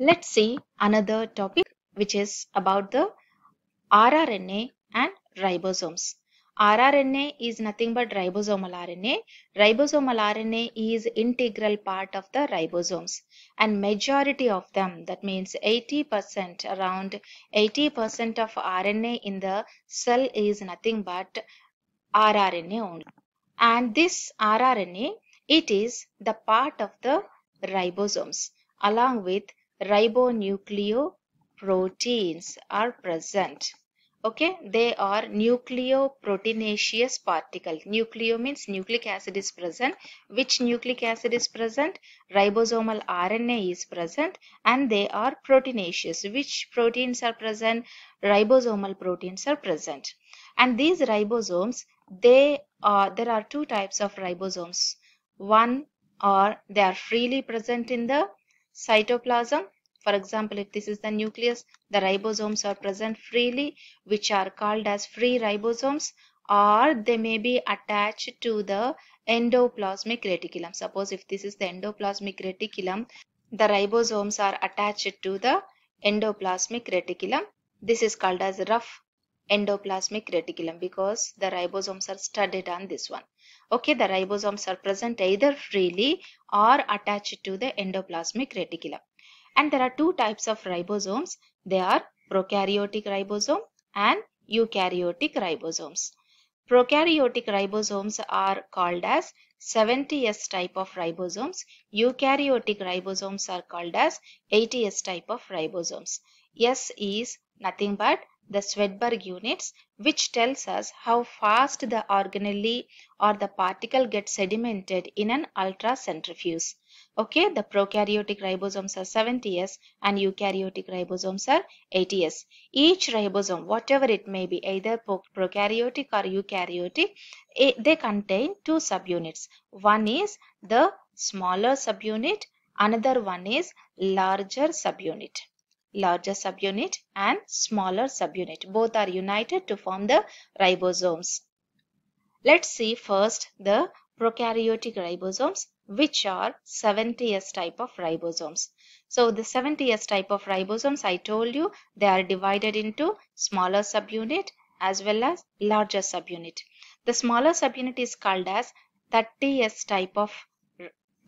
Let's see another topic which is about the rRNA and ribosomes. rRNA is nothing but ribosomal RNA. Ribosomal RNA is integral part of the ribosomes and majority of them that means 80% around 80% of RNA in the cell is nothing but rRNA only. And this rRNA it is the part of the ribosomes along with ribonucleoproteins are present. Okay? They are nucleoproteinaceous particle. Nucleo means nucleic acid is present. Which nucleic acid is present? Ribosomal rna is present and they are proteinaceous. Which proteins are present? Ribosomal proteins are present. And these ribosomes they are there are two types of ribosomes. One or they are freely present in the cytoplasm for example, if this is the nucleus, the ribosomes are present freely, which are called as free ribosomes, or they may be attached to the endoplasmic reticulum. Suppose if this is the endoplasmic reticulum, the ribosomes are attached to the endoplasmic reticulum. This is called as rough endoplasmic reticulum because the ribosomes are studded on this one. Okay, the ribosomes are present either freely or attached to the endoplasmic reticulum. And there are two types of ribosomes. They are prokaryotic ribosome and eukaryotic ribosomes. Prokaryotic ribosomes are called as 70S type of ribosomes. Eukaryotic ribosomes are called as 80S type of ribosomes. S is nothing but the Svedberg units which tells us how fast the organelle or the particle gets sedimented in an ultracentrifuge. Okay, the prokaryotic ribosomes are 70S and eukaryotic ribosomes are 80S. Each ribosome, whatever it may be, either prokaryotic or eukaryotic, eh, they contain two subunits. One is the smaller subunit, another one is larger subunit. Larger subunit and smaller subunit. Both are united to form the ribosomes. Let's see first the prokaryotic ribosomes which are 70S type of ribosomes. So the 70S type of ribosomes I told you they are divided into smaller subunit as well as larger subunit. The smaller subunit is called as 30S type of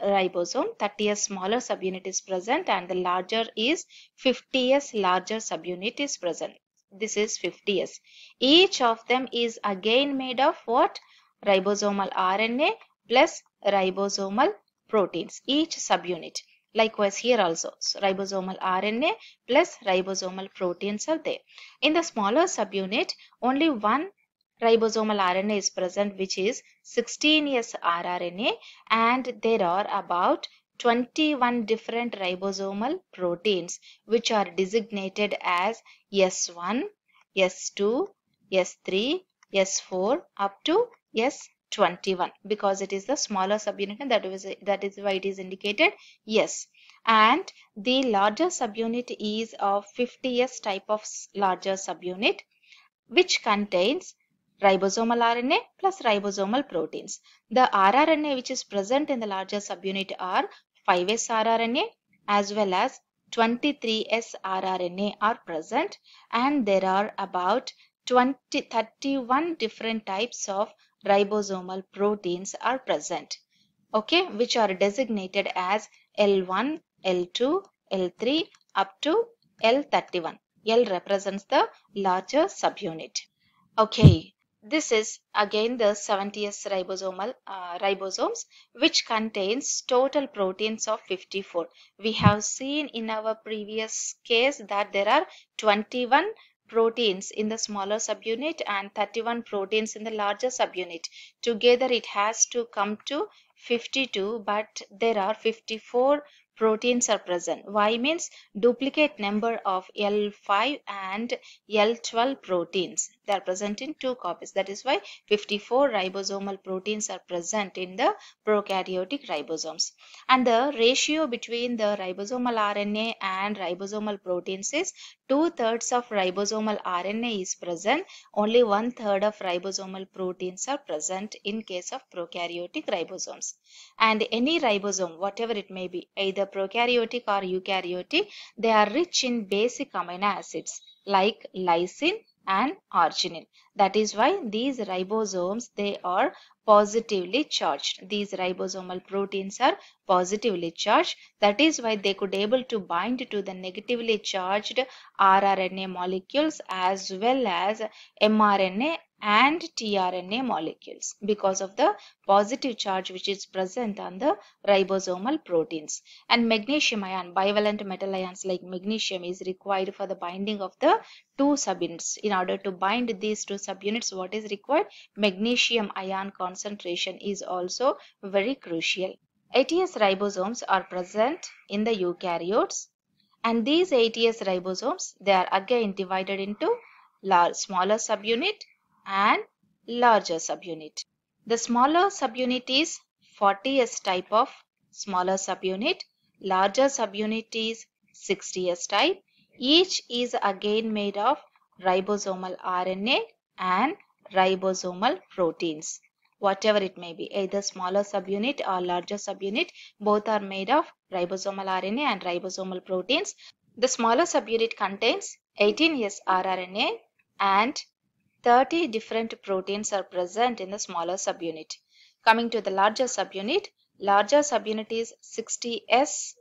ribosome 30S smaller subunit is present and the larger is 50S larger subunit is present. This is 50S. Each of them is again made of what? Ribosomal RNA plus ribosomal proteins, each subunit. Likewise here also ribosomal RNA plus ribosomal proteins are there. In the smaller subunit only one ribosomal RNA is present which is 16S rRNA and there are about 21 different ribosomal proteins which are designated as S1, S2, S3, S4 up to S21 because it is the smaller subunit and that is, that is why it is indicated yes and the larger subunit is of 50s type of larger subunit which contains ribosomal RNA plus ribosomal proteins. The rRNA which is present in the larger subunit are 5S rRNA as well as 23S rRNA are present and there are about 20, 31 different types of ribosomal proteins are present okay which are designated as L1, L2, L3 up to L31. L represents the larger subunit. Okay, this is again the 70s ribosomal uh, ribosomes which contains total proteins of 54. We have seen in our previous case that there are 21 proteins in the smaller subunit and 31 proteins in the larger subunit. Together it has to come to 52 but there are 54 proteins are present. Y means duplicate number of L5 and L12 proteins. They are present in two copies. That is why 54 ribosomal proteins are present in the prokaryotic ribosomes. And the ratio between the ribosomal RNA and ribosomal proteins is two thirds of ribosomal RNA is present. Only one third of ribosomal proteins are present in case of prokaryotic ribosomes. And any ribosome, whatever it may be, either prokaryotic or eukaryotic, they are rich in basic amino acids like lysine and arginine. That is why these ribosomes, they are positively charged. These ribosomal proteins are positively charged. That is why they could able to bind to the negatively charged rRNA molecules as well as mRNA and tRNA molecules because of the positive charge which is present on the ribosomal proteins. And magnesium ion, bivalent metal ions like magnesium is required for the binding of the two subunits. In order to bind these two subunits, what is required? Magnesium ion concentration is also very crucial. 80S ribosomes are present in the eukaryotes and these 80S ribosomes, they are again divided into large, smaller subunit and larger subunit. The smaller subunit is 40S type of smaller subunit, larger subunit is 60S type. Each is again made of ribosomal RNA and ribosomal proteins. Whatever it may be, either smaller subunit or larger subunit, both are made of ribosomal RNA and ribosomal proteins. The smaller subunit contains 18S rRNA and 30 different proteins are present in the smaller subunit. Coming to the larger subunit, larger subunit is 60S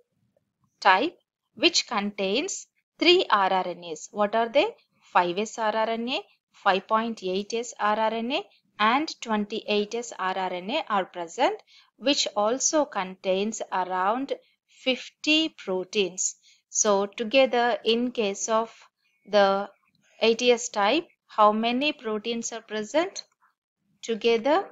type which contains 3 rRNAs. What are they? 5S rRNA, 5.8S rRNA and 28S rRNA are present which also contains around 50 proteins. So together in case of the 80S type how many proteins are present? Together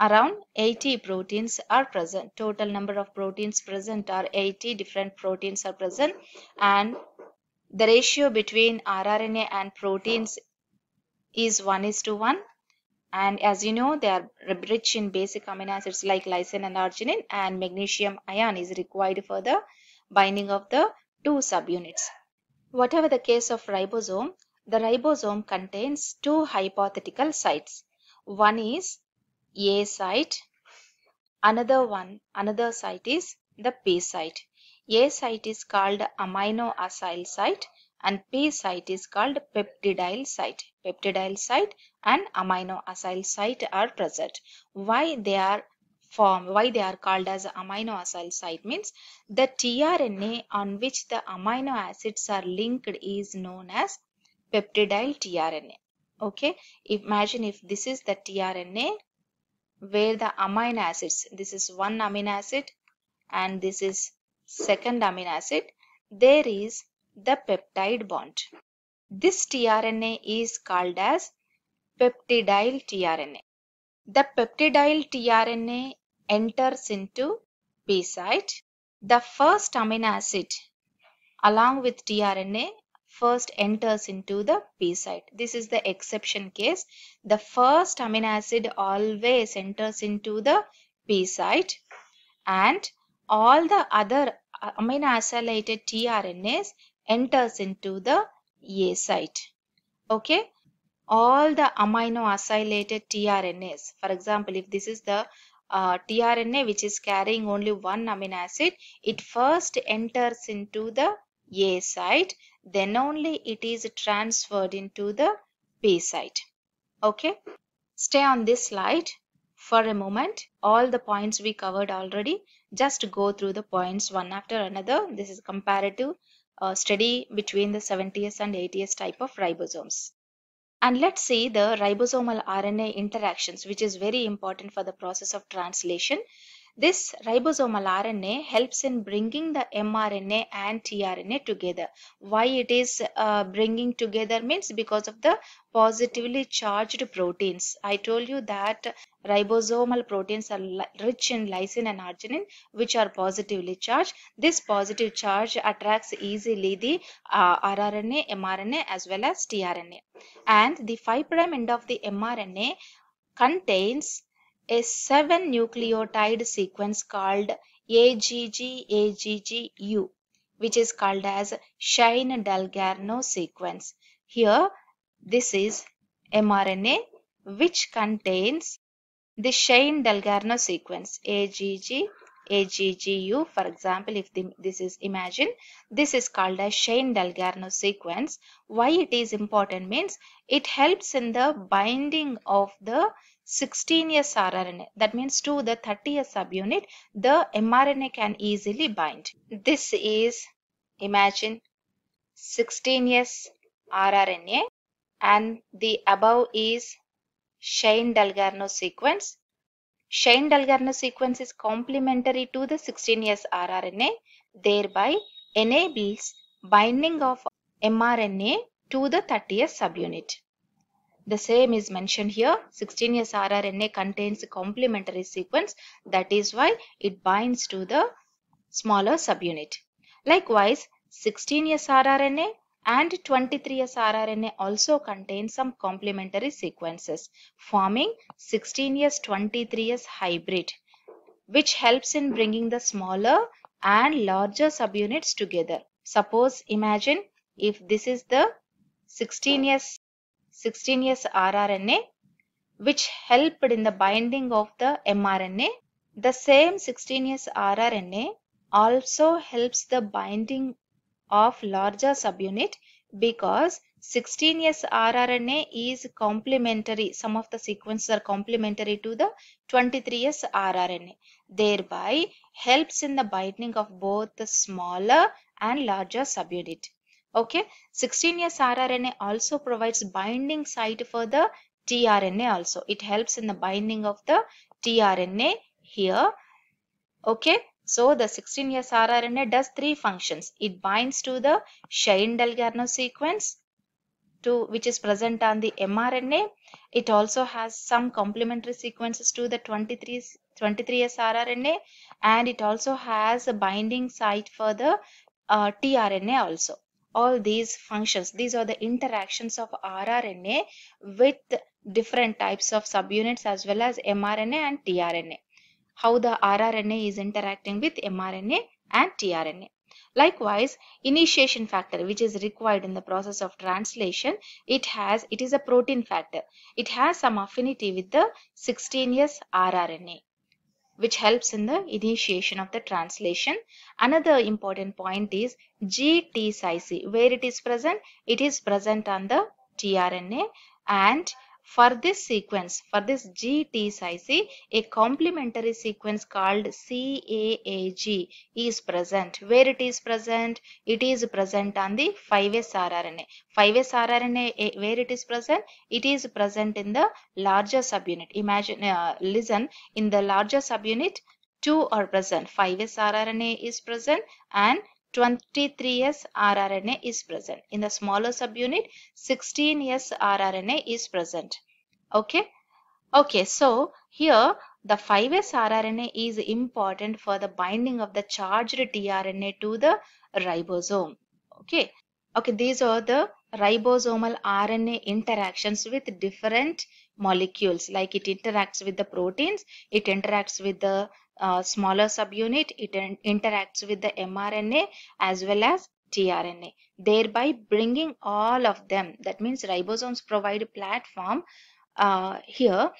around 80 proteins are present. Total number of proteins present are 80 different proteins are present and the ratio between rRNA and proteins is 1 is to 1 and as you know they are rich in basic amino acids like lysine and arginine and magnesium ion is required for the binding of the two subunits. Whatever the case of ribosome, the ribosome contains two hypothetical sites. One is A site, another one, another site is the P site. A site is called aminoacyl site and P site is called peptidyl site. Peptidyl site and aminoacyl site are present. Why they are formed, why they are called as aminoacyl site means the tRNA on which the amino acids are linked is known as peptidyl tRNA. Okay, imagine if this is the tRNA where the amino acids, this is one amino acid and this is second amino acid, there is the peptide bond. This tRNA is called as peptidyl tRNA. The peptidyl tRNA enters into P site. The first amino acid along with tRNA first enters into the P site. This is the exception case. The first amino acid always enters into the P site and all the other amino acylated tRNAs enters into the A site. Okay. All the amino acylated tRNAs. For example, if this is the uh, tRNA which is carrying only one amino acid, it first enters into the A site, then only it is transferred into the P site. Okay. Stay on this slide for a moment. All the points we covered already. Just go through the points one after another. This is comparative uh, study between the 70s and 80s type of ribosomes. And let's see the ribosomal RNA interactions, which is very important for the process of translation. This ribosomal RNA helps in bringing the mRNA and tRNA together. Why it is uh, bringing together means because of the positively charged proteins. I told you that ribosomal proteins are rich in lysine and arginine which are positively charged. This positive charge attracts easily the uh, rRNA, mRNA as well as tRNA. And the 5' end of the mRNA contains a 7 nucleotide sequence called AGG-AGGU which is called as Shine-Dalgarno sequence. Here this is mRNA which contains the Shine-Dalgarno sequence AGG AGGU for example if the, this is imagine this is called as Shine-Dalgarno sequence why it is important means it helps in the binding of the 16S rRNA that means to the 30S subunit the mRNA can easily bind. This is imagine 16S rRNA and the above is Shine-Dalgarno sequence. Shine-Dalgarno sequence is complementary to the 16S rRNA, thereby enables binding of mRNA to the 30S subunit. The same is mentioned here. 16S rRNA contains a complementary sequence. That is why it binds to the smaller subunit. Likewise, 16S rRNA and 23S rRNA also contain some complementary sequences forming 16S 23S hybrid which helps in bringing the smaller and larger subunits together. Suppose imagine if this is the 16S 16S rRNA which helped in the binding of the mRNA. The same 16S rRNA also helps the binding of larger subunit because 16S rRNA is complementary. Some of the sequences are complementary to the 23S rRNA. Thereby helps in the binding of both the smaller and larger subunit. Okay, 16S rRNA also provides binding site for the tRNA also. It helps in the binding of the tRNA here. Okay, so the 16S rRNA does three functions. It binds to the Shine-Dalgarno sequence to which is present on the mRNA. It also has some complementary sequences to the 23, 23S rRNA and it also has a binding site for the uh, tRNA also. All these functions, these are the interactions of rRNA with different types of subunits as well as mRNA and tRNA how the rRNA is interacting with mRNA and tRNA. Likewise, initiation factor which is required in the process of translation, it has it is a protein factor. It has some affinity with the 16S rRNA which helps in the initiation of the translation. Another important point is GTψC. Where it is present? It is present on the tRNA and for this sequence, for this GTψC, a complementary sequence called CAAG is present. Where it is present? It is present on the 5S rRNA. 5S rRNA, where it is present? It is present in the larger subunit. Imagine, uh, listen, in the larger subunit, two are present. 5S rRNA is present and 23S rRNA is present. In the smaller subunit, 16S rRNA is present. Okay. Okay, so here the 5S rRNA is important for the binding of the charged tRNA to the ribosome. Okay. Okay, these are the ribosomal RNA interactions with different molecules like it interacts with the proteins, it interacts with the smaller subunit, it interacts with the mRNA as well as tRNA, thereby bringing all of them. That means ribosomes provide a platform uh, here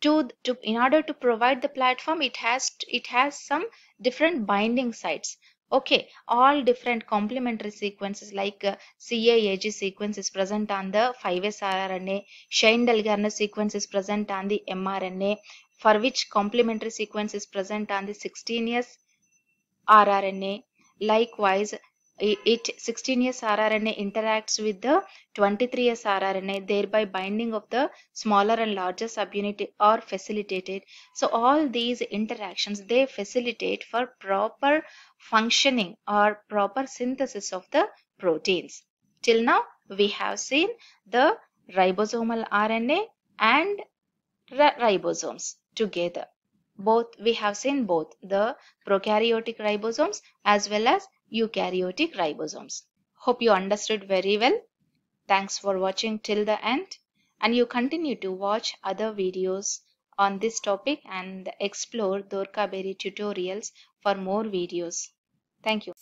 to, to in order to provide the platform it has it has some different binding sites okay all different complementary sequences like uh, CAAG sequence is present on the 5S rRNA Shine-Dalgarno sequence is present on the mRNA for which complementary sequence is present on the 16S rRNA likewise it 16s rRNA interacts with the 23s rRNA, thereby binding of the smaller and larger subunit are facilitated. So all these interactions they facilitate for proper functioning or proper synthesis of the proteins. Till now we have seen the ribosomal RNA and ribosomes together both we have seen both the prokaryotic ribosomes as well as eukaryotic ribosomes. Hope you understood very well. Thanks for watching till the end and you continue to watch other videos on this topic and explore Dorka Beri tutorials for more videos. Thank you.